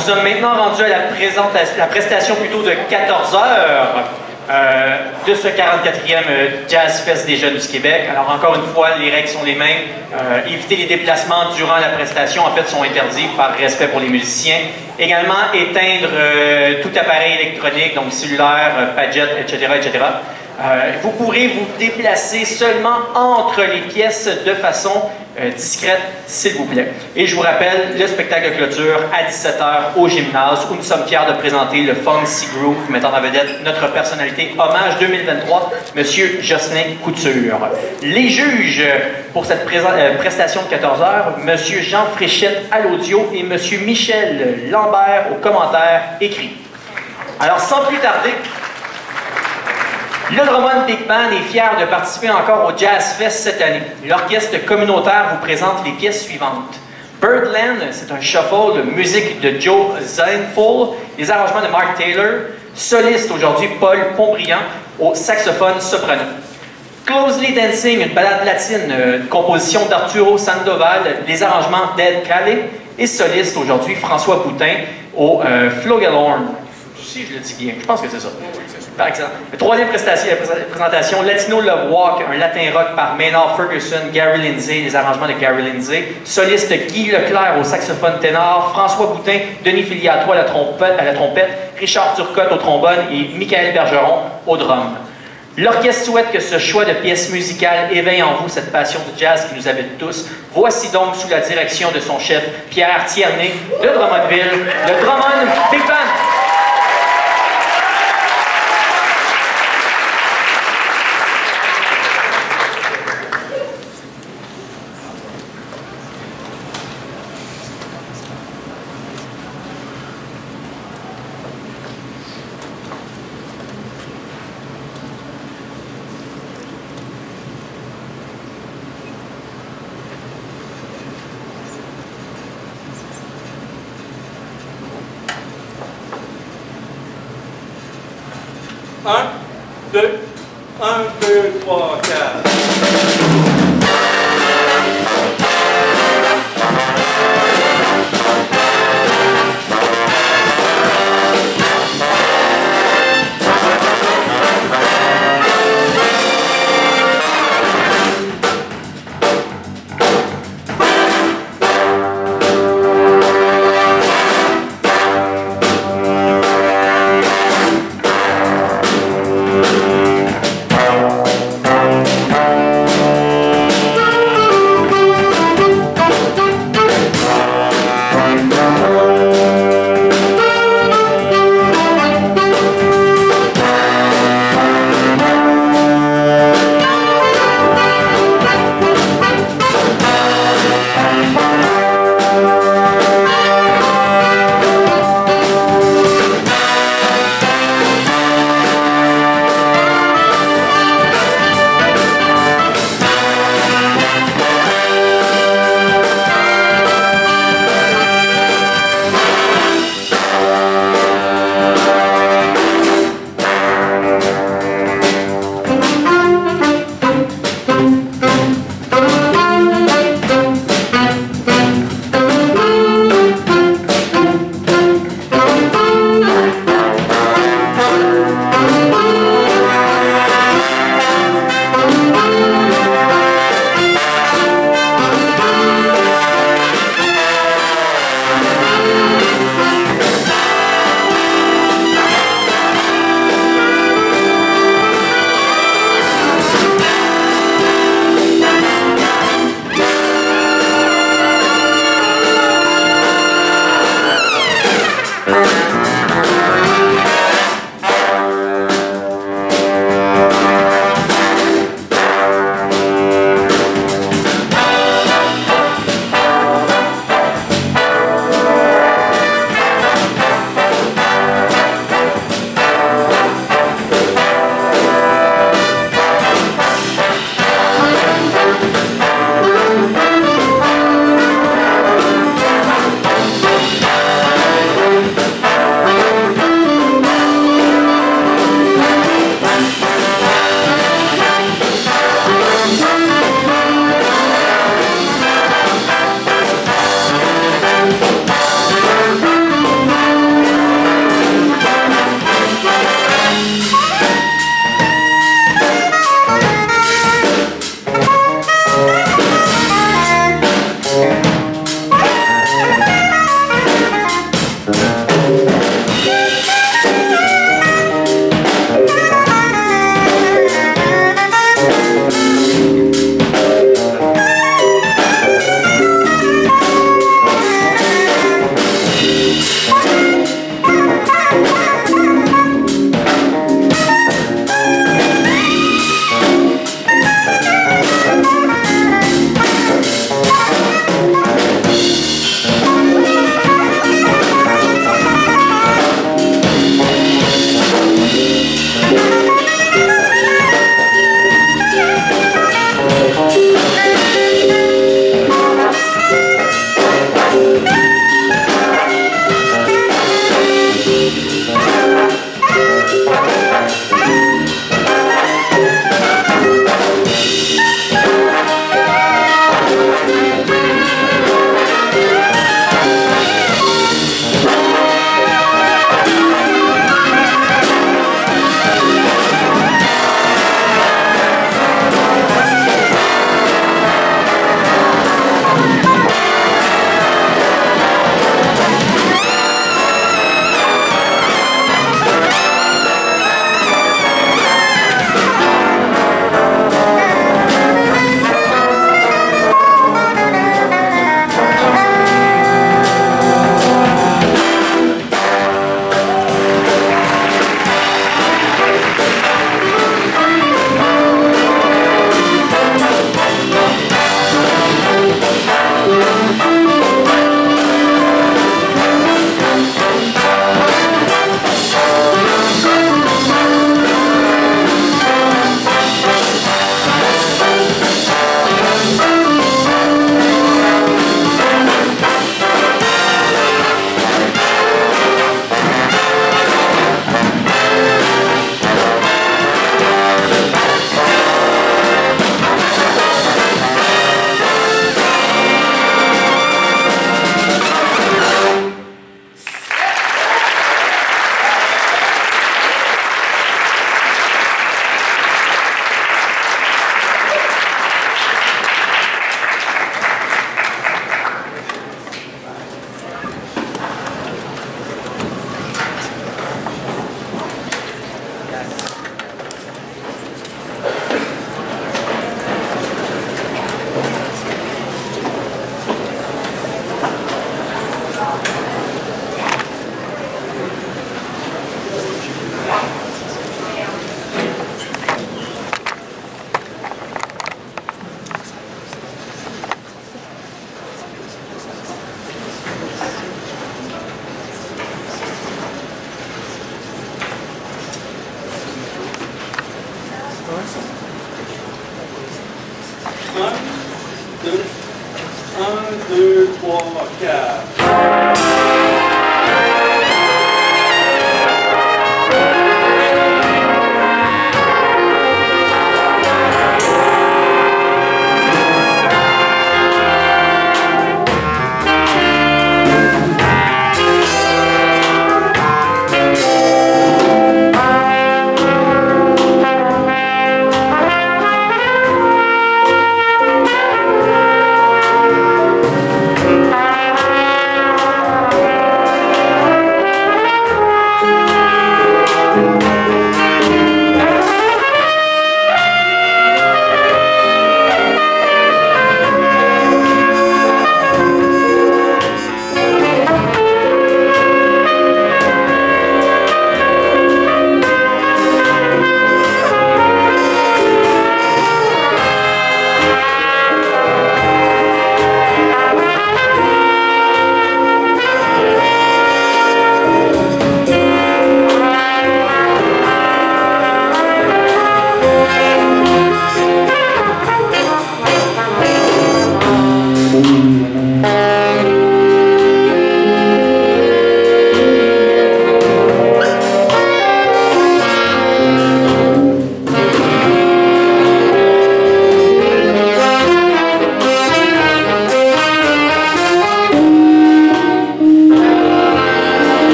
sommes maintenant rendus à la, présentation, prestation plutôt de 14 heures euh, de ce 44e euh, Jazz Fest des Jeunes du Québec. Alors encore une fois, les règles sont les mêmes. Euh, éviter les déplacements durant la prestation, en fait, sont interdits par respect pour les musiciens. Également, éteindre tout appareil électronique, donc cellulaire, padget, etc., etc. Vous pourrez vous déplacer seulement entre les pièces de façon euh, discrète, s'il vous plaît. Et je vous rappelle, le spectacle de clôture à 17h au gymnase, où nous sommes fiers de présenter le Funky Group, mettant en vedette notre personnalité hommage 2023, Monsieur Jocelyn Couture. Les juges pour cette euh, prestation de 14h, Monsieur Jean Fréchette à l'audio et Monsieur Michel Lambert aux commentaires écrits. Alors, sans plus tarder, le Drummond Big est fier de participer encore au Jazz Fest cette année. L'orchestre communautaire vous présente les pièces suivantes. Birdland, c'est un shuffle de musique de Joe Zainful, les arrangements de Mark Taylor, soliste aujourd'hui Paul Pontbriand au saxophone soprano. Closely Dancing, une balade latine, une composition d'Arturo Sandoval, les arrangements d'Ed Calais, et soliste aujourd'hui François Boutin au euh, Si je le dis bien, je pense que c'est ça. Par exemple. troisième présentation, Latino Love Walk, un latin rock par Maynard Ferguson, Gary Lindsay, les arrangements de Gary Lindsay. Soliste Guy Leclerc au saxophone ténor, François Boutin, Denis Filiatois à la trompette, trompette Richard Turcotte au trombone et Michael Bergeron au drum. L'orchestre souhaite que ce choix de pièces musicales éveille en vous cette passion du jazz qui nous habite tous. Voici donc, sous la direction de son chef Pierre Tierney de Drummondville, le Drummond Big Band. and the and the podcast.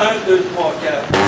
1, 2, 3, 4.